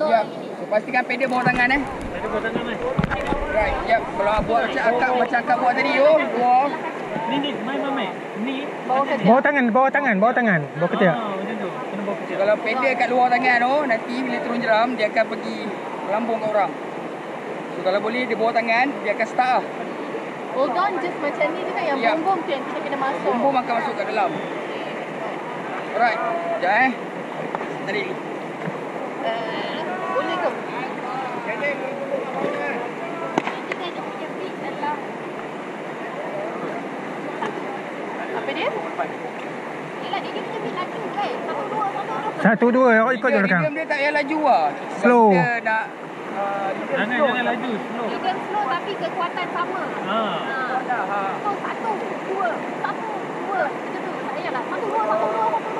Ya, pastikan pedal bawah tangan eh. Ada bawah tangan mai. Right, ya. Kalau buat macam akak macam akak buat tadi oh. Wah. Ni ni mai mai mai. Ni Bawah tangan, bawah tangan, bawah tangan. Bawah ketiak. Ah, macam tu. Kena bawa So, kecil. kalau pedal kat luar tangan tu, nanti bila turun jeram, dia akan pergi lambung kat orang. So, kalau boleh dia bawah tangan, dia akan start lah. Hold on just macam ni je kan yang Ya. bom-bom tu yang kita kena masuk. Bumbung akan masuk kat dalam. Alright. Sekejap eh. Tarik dulu. Uh, boleh ke? Apa dia? Satu, dua. Awak ikut je Dia- belakang. Dia, dia tak payah laju lah. Slow. Kita nak... Uh, Jangan jangan laju, slow. Medium slow tapi kekuatan sama. Ha. Ha. dah, ha. So, satu, dua, satu, dua. Macam tu. Tak payahlah. Satu, dua, satu, dua, satu, dua.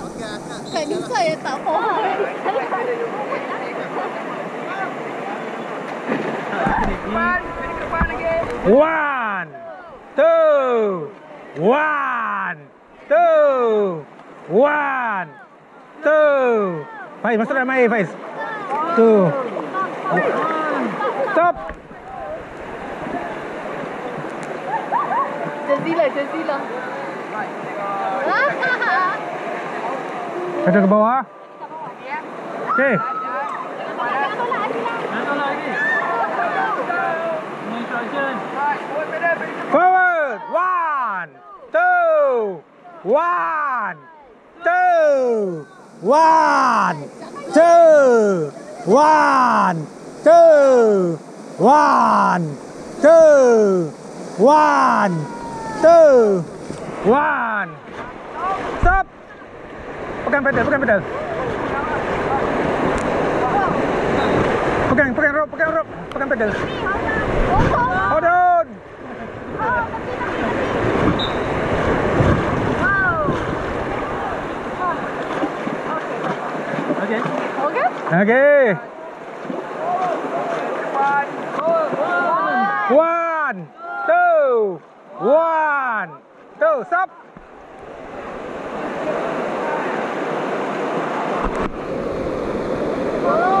Yang tak balik ke depan lagi. One, two, one, two, one, two. Faiz, masuk dalam air, Faiz. Two. Stop. Jazila, Jazila. Kata ke bawah. Okey. Jangan tolak Azila. Nak tolak lagi. No instruction. Right, forward pedal, balik ke Forward. One, two, one, two, one, two, one, two, one, two, one, two, one. Pegang pedal, pegang pedal. Pegang, pegang rope, pegang rope, pegang pedal. Hold on. Okey. Okay? Okay. depan. One, two, one, two, stop. One,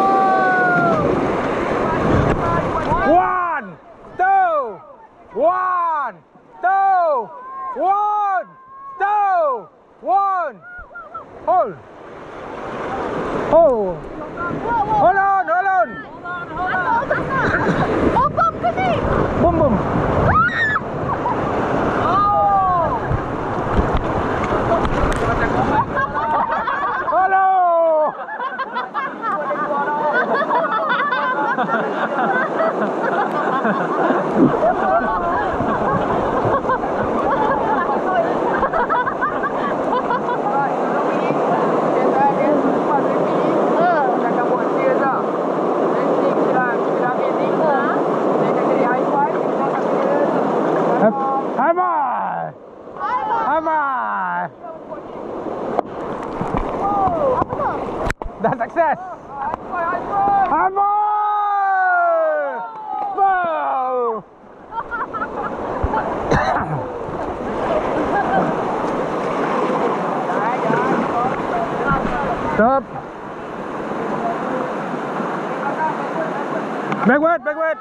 Am I? Am I? Whoa. That's success. Am I? Whoa. Stop. Big wet, big wet.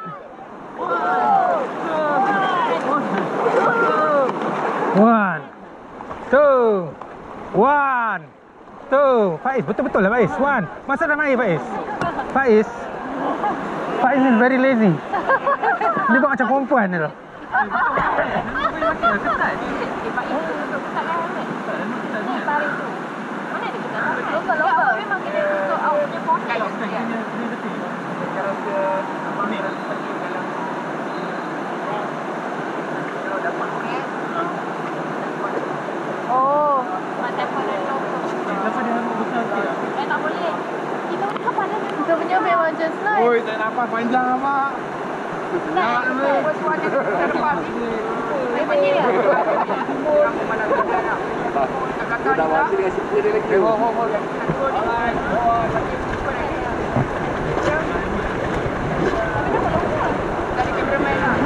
One, two, one, two. Faiz, betul-betul lah Faiz. One. Masa dalam air Faiz. Faiz. Faiz is very lazy. Dia buat macam perempuan ni lah. Lokal, lokal. Memang kita tutup awak punya poket. Oh, macam pada lokal. Kenapa dia nampak besar sikit? Eh, tak boleh. Kita punya kepala memang. Kita punya Oi, tak nafas panjang mak. Nak dulu. Saya panggil dia. Dah wasi dengan sipu dia lagi. Ho ho ho. Dari cameraman lah.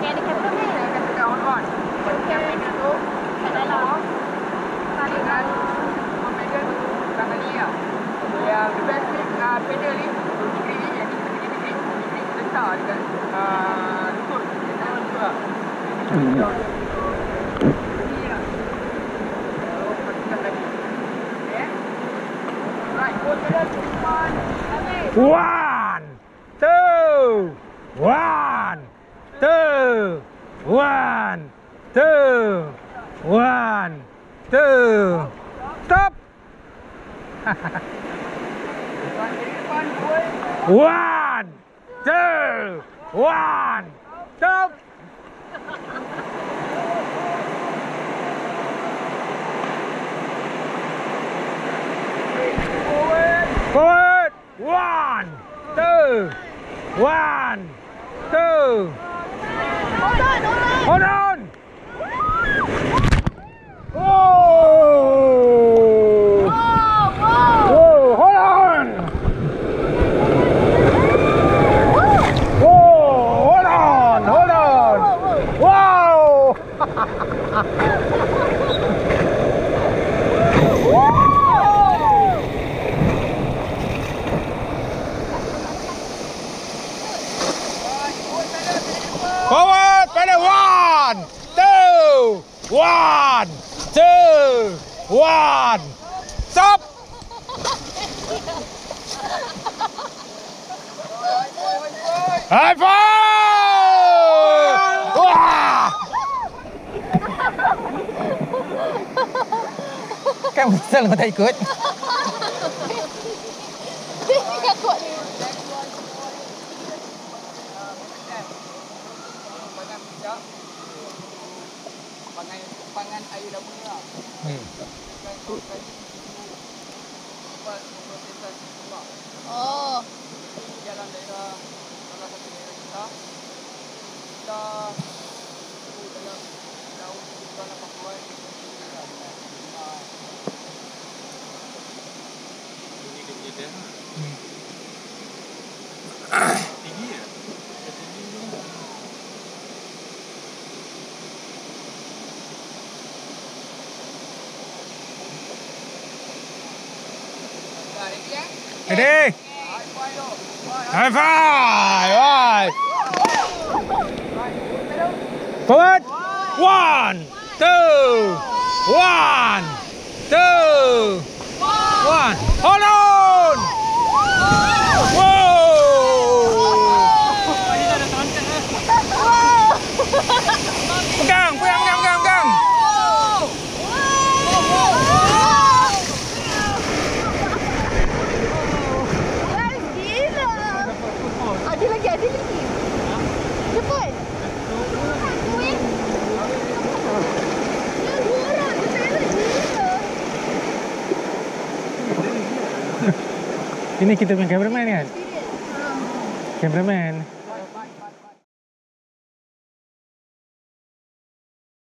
Ni ada cameraman. Cameraman tu kat dalam. Tarik kan. Yang the best ni uh, pedal ni degree ni yang degree degree dekat uh, lah. One. Two, one, two, one, two, one, two. Stop. Jadi depan, boy. One, two, one, stop. Forward. Forward. One, two, one, two. Hold on, hold on. Hold on. Oh. Oh, wow. Whoa, hold on! Whoa, hold on, hold on! Wow! Forward, pedal one, two, one, two, one. Stop! High five! Kan betul kau tak ikut? Lah. Hmm. 1980 ready. High five! Right. Forward! One, two, one, two, one. Hold on! Ini kita punya cameraman kan? Cameraman.